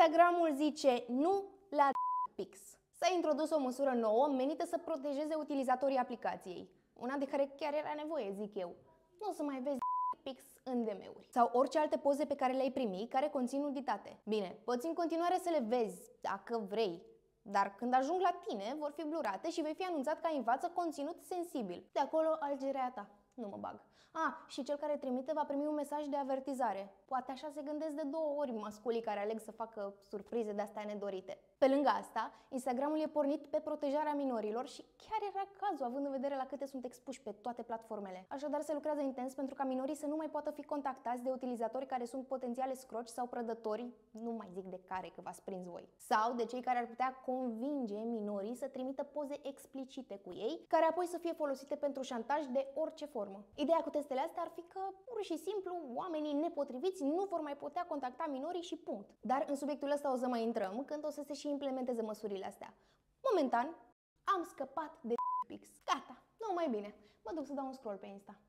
Instagramul zice nu la pix. S-a introdus o măsură nouă menită să protejeze utilizatorii aplicației. Una de care chiar era nevoie, zic eu. Nu o să mai vezi pix în DM-uri. Sau orice alte poze pe care le-ai primi care conțin nuditate. Bine, poți în continuare să le vezi, dacă vrei, dar când ajung la tine, vor fi blurate și vei fi anunțat ca în față conținut sensibil. De acolo algerea ta nu mă bag. Ah, și cel care trimite va primi un mesaj de avertizare. Poate așa se gândesc de două ori masculii care aleg să facă surprize de astea nedorite. Pe lângă asta, Instagramul e pornit pe protejarea minorilor și chiar era cazul, având în vedere la câte sunt expuși pe toate platformele. Așadar, se lucrează intens pentru ca minorii să nu mai poată fi contactați de utilizatori care sunt potențiale scroci sau prădători, nu mai zic de care, că v-ați prins voi, sau de cei care ar putea convinge minorii să trimită poze explicite cu ei, care apoi să fie folosite pentru șantaj de orice formă. Ideea cu testele astea ar fi că, pur și simplu, oamenii nepotriviți nu vor mai putea contacta minorii și punct. Dar în subiectul ăsta o să mai intrăm când o să se și implementeze măsurile astea. Momentan, am scăpat de pix. Gata, nu mai bine. Mă duc să dau un scroll pe Insta.